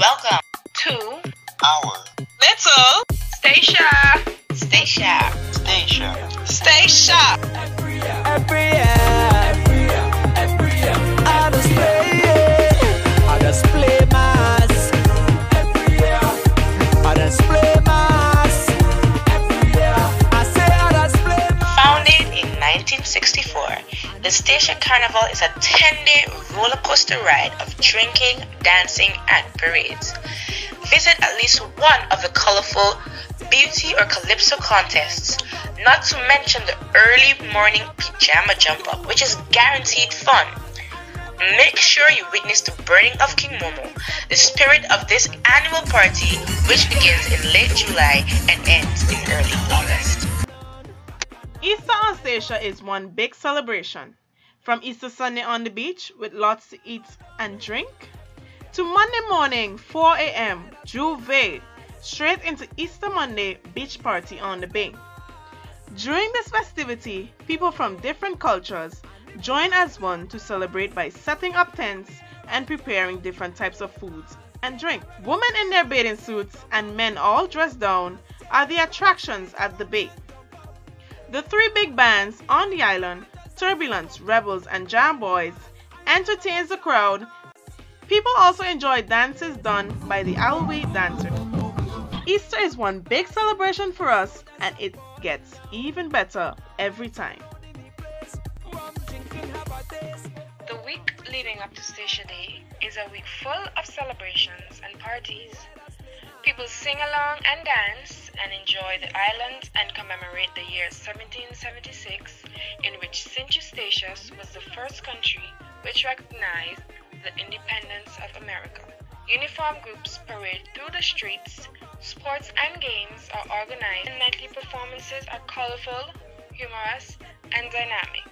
Welcome to our little Statia. Statia. Statia. Statia. Every year, every 1964, the Statia Carnival is a 10-day roller coaster ride of drinking, dancing, and parades. Visit at least one of the colorful beauty or calypso contests, not to mention the early morning pajama jump up, which is guaranteed fun. Make sure you witness the burning of King Momo, the spirit of this annual party, which begins in late July and ends in early August. Easter on Statia is one big celebration. From Easter Sunday on the beach with lots to eat and drink, to Monday morning 4 a.m. J'ouvert, straight into Easter Monday beach party on the bay. During this festivity, people from different cultures join as one to celebrate by setting up tents and preparing different types of foods and drink. Women in their bathing suits and men all dressed down are the attractions at the bay. The three big bands on the island, Turbulence, Rebels, and Jam Boys, entertains the crowd. People also enjoy dances done by the Alway dancers. Easter is one big celebration for us, and it gets even better every time. The week leading up to Statia Day is a week full of celebrations and parties. People sing along and dance and enjoy the island and commemorate the year 1776 in which St. Eustatius was the first country which recognized the independence of America. Uniform groups parade through the streets, sports and games are organized, and nightly performances are colorful, humorous, and dynamic.